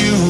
you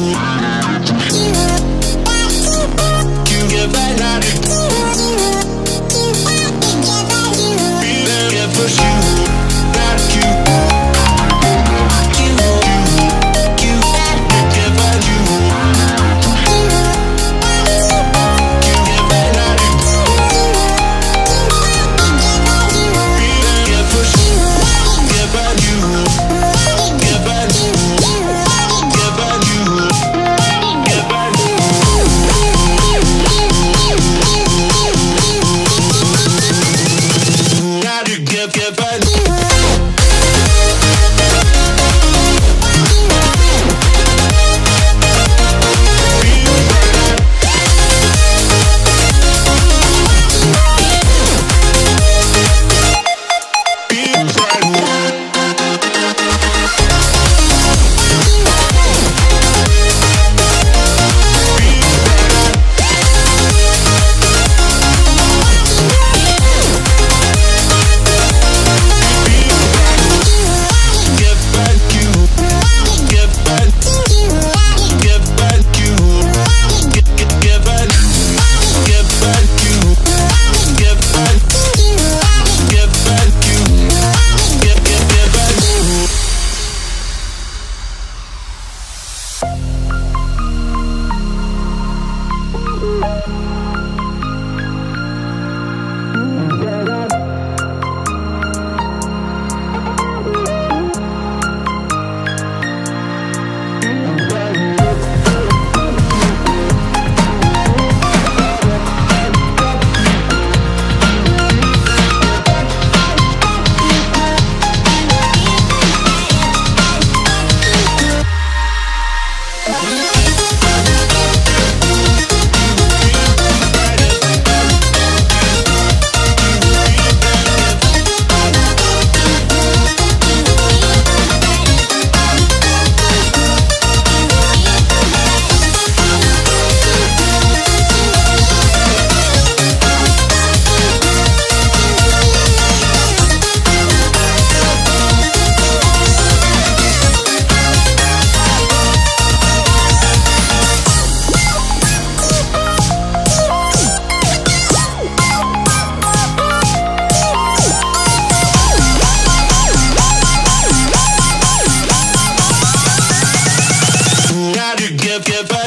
give, give.